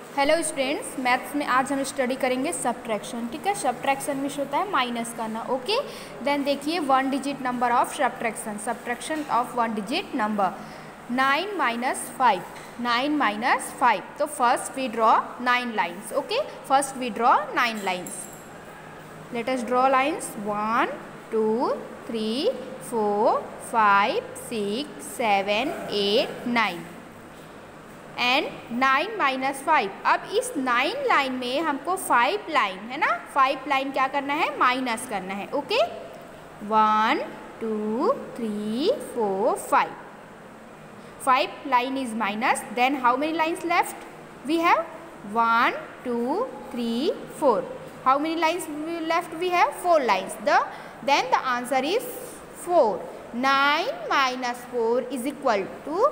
Hello students maths में आज हम स्टडी करेंगे सब्ट्रैक्शन ठीक है? सब्ट्रैक्शन में होता है माइनस करना ओके देन देखिए one digit number of subtraction subtraction of one digit number nine minus five nine minus five तो first we draw nine lines okay first we draw nine lines let draw lines one two three four five six seven eight nine and nine minus five अब इस nine line में हमको five line है ना? Five line क्या करना है? Minus करना है okay one two three four five five line is minus then how many lines left we have one two three four how many lines left we have four lines the then the answer is four nine minus four is equal to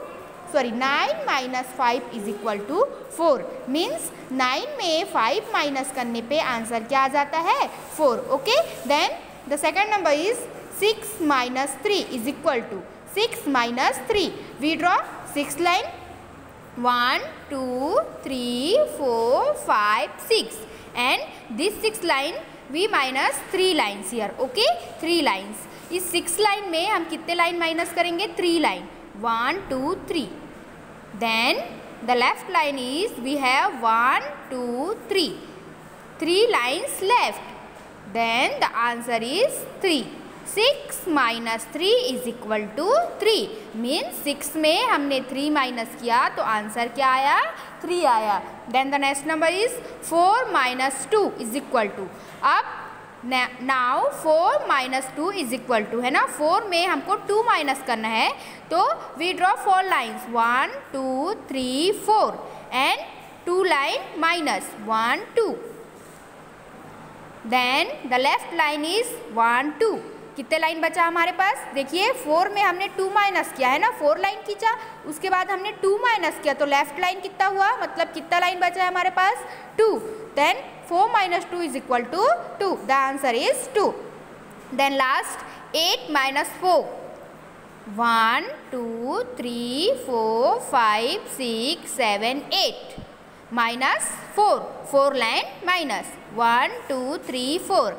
sorry nine minus five is equal to four means nine में five minus करने पे answer क्या आ जाता है? Four okay then the second number is six minus three is equal to six minus three we draw six line one two three four five six and this six line we minus three lines here okay three lines इस six line में हम कितने line minus करेंगे? Three line 1 2 3 then the left line is we have 1 2 3 3 lines left then the answer is 3 6 minus 3 is equal to 3 means 6 में हमने 3 minus किया तो answer क्या आया 3 आया then the next number is 4 minus 2 is equal to अब now four minus two is equal to है ना? फोर में हमको टू माइनस करना है तो we draw four lines one two three four and two line minus one two then the left line is one two कितने line बचा हमारे पास? देखिए फोर में हमने टू माइनस किया, है ना? फोर लाइन खींचा, उसके बाद हमने टू माइनस किया तो लेफ़्ट लाइन कितना हुआ? मतलब कितना लाइन बचा है हमारे पास? Two then 4 minus 2 is equal to 2. The answer is 2. Then last 8 minus 4. 1, 2, 3, 4, 5, 6, 7, 8. Minus 4. 4 line minus. 1, 2, 3, 4.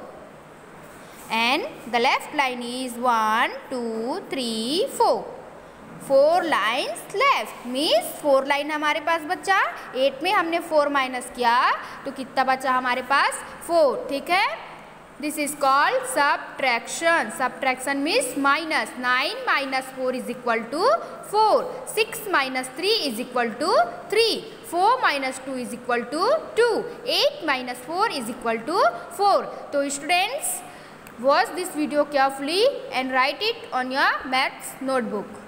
And the left line is 1, 2, 3, 4. Four lines left, means four line हमारे पास बच्चा एट में हमने फोर माइनस किया तो कितना बचा हमारे पास? फोर, ठीक है? This is called subtraction subtraction means minus nine minus four is equal to four six minus three is equal to three four minus two is equal to two eight minus four is equal to four तो students watch this video carefully and write it on your maths notebook.